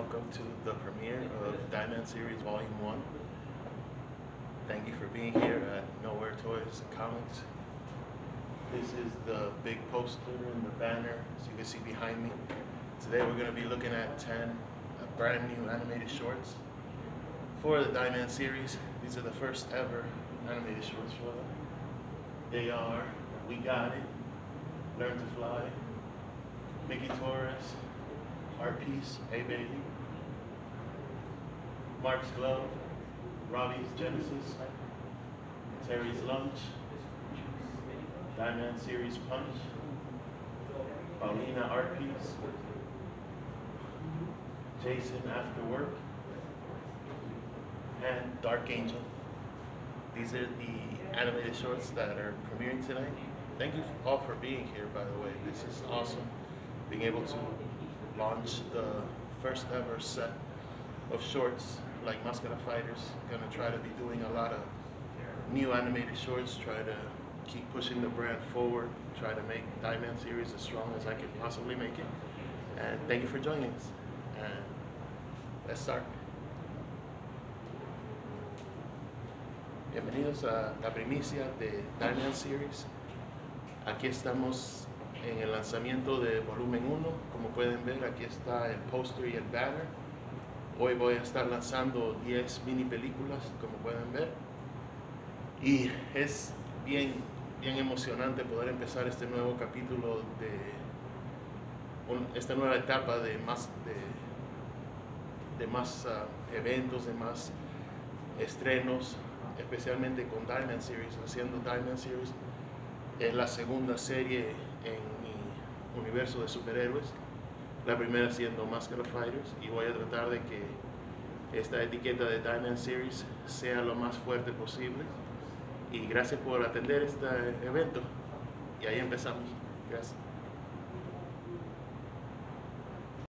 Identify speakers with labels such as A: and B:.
A: welcome to the premiere of Dieman Series Volume 1. Thank you for being here at Knowhere Toys and Comics. This is the big poster and the banner, as you can see behind me. Today we're going to be looking at 10 uh, brand new animated shorts for the Dieman Series. These are the first ever animated shorts for them. They are We Got It, Learn to Fly, Mickey Torres, Piece, Hey Baby, Mark's Glove, Robbie's Genesis, Terry's Lunch, Dieman Series Punch, Paulina Art Piece, Jason After Work, and Dark Angel. These are the animated shorts that are premiering tonight. Thank you all for being here, by the way. This is awesome. Being able to launch the first ever set of shorts like Mascara Fighters. Gonna try to be doing a lot of new animated shorts, try to keep pushing the brand forward, try to make Dieman Series as strong as I can possibly make it. And thank you for joining us. And let's start. Bienvenidos a la primicia de Dieman Series. Aquí estamos en el lanzamiento de volumen 1. Como pueden ver, aquí está el póster y el banner. Hoy voy a estar lanzando 10 mini películas, como pueden ver. Y es bien, bien emocionante poder empezar este nuevo capítulo de un- esta nueva etapa de más, de, de más ah, eventos, de más estrenos, especialmente con Diamond Series, haciendo Diamond Series. Es la segunda serie en mi universo de superhéroes. La primera siendo Mascara Fighters y voy a tratar de que esta etiqueta de Diamond Series sea lo más fuerte posible. Y gracias por atender este evento. Y ahí empezamos. Gracias.